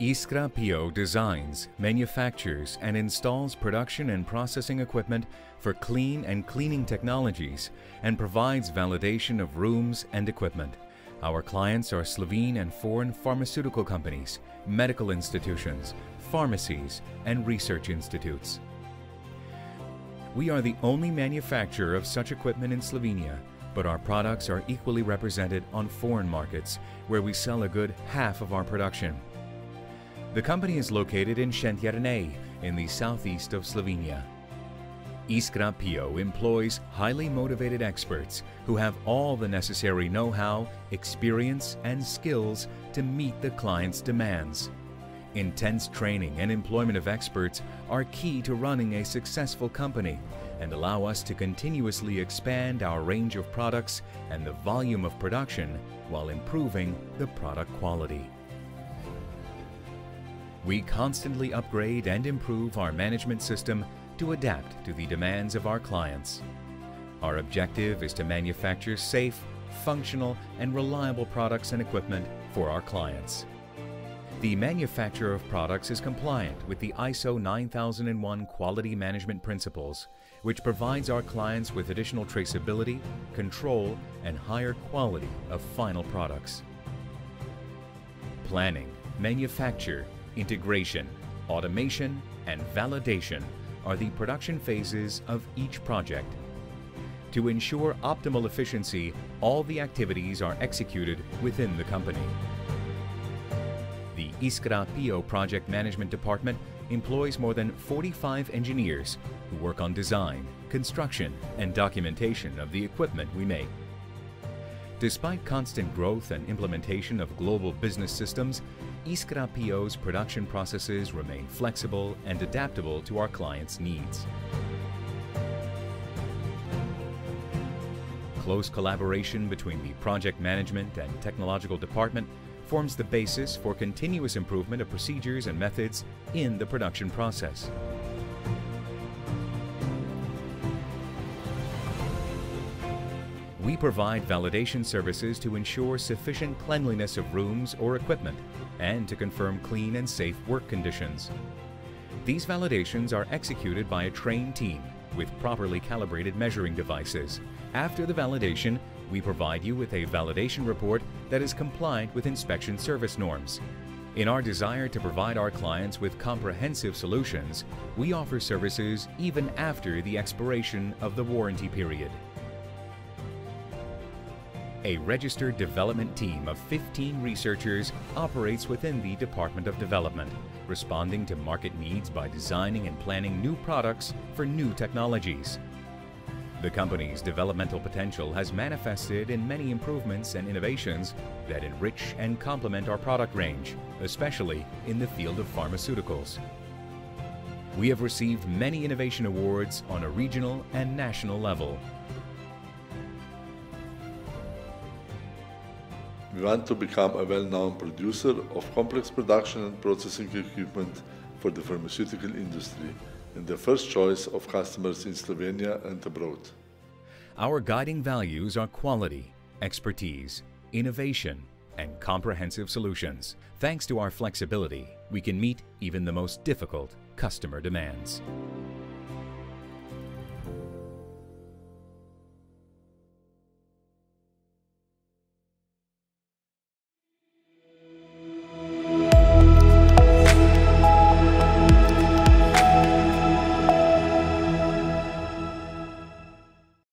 Iskra Pio designs, manufactures, and installs production and processing equipment for clean and cleaning technologies and provides validation of rooms and equipment. Our clients are Slovene and foreign pharmaceutical companies, medical institutions, pharmacies, and research institutes. We are the only manufacturer of such equipment in Slovenia, but our products are equally represented on foreign markets, where we sell a good half of our production. The company is located in Šentjernej, in the southeast of Slovenia. Iskra Pio employs highly motivated experts who have all the necessary know-how, experience, and skills to meet the client's demands. Intense training and employment of experts are key to running a successful company and allow us to continuously expand our range of products and the volume of production while improving the product quality. We constantly upgrade and improve our management system to adapt to the demands of our clients. Our objective is to manufacture safe, functional, and reliable products and equipment for our clients. The manufacture of products is compliant with the ISO 9001 quality management principles, which provides our clients with additional traceability, control, and higher quality of final products. Planning, manufacture, integration, automation, and validation are the production phases of each project. To ensure optimal efficiency, all the activities are executed within the company. The Iskra Pio Project Management Department employs more than 45 engineers who work on design, construction, and documentation of the equipment we make. Despite constant growth and implementation of global business systems, Iskra Pio's production processes remain flexible and adaptable to our clients' needs. Close collaboration between the project management and technological department forms the basis for continuous improvement of procedures and methods in the production process. We provide validation services to ensure sufficient cleanliness of rooms or equipment and to confirm clean and safe work conditions. These validations are executed by a trained team with properly calibrated measuring devices. After the validation, we provide you with a validation report that is compliant with inspection service norms. In our desire to provide our clients with comprehensive solutions, we offer services even after the expiration of the warranty period. A registered development team of 15 researchers operates within the Department of Development, responding to market needs by designing and planning new products for new technologies. The company's developmental potential has manifested in many improvements and innovations that enrich and complement our product range, especially in the field of pharmaceuticals. We have received many innovation awards on a regional and national level. We want to become a well-known producer of complex production and processing equipment for the pharmaceutical industry and the first choice of customers in Slovenia and abroad. Our guiding values are quality, expertise, innovation, and comprehensive solutions. Thanks to our flexibility, we can meet even the most difficult customer demands.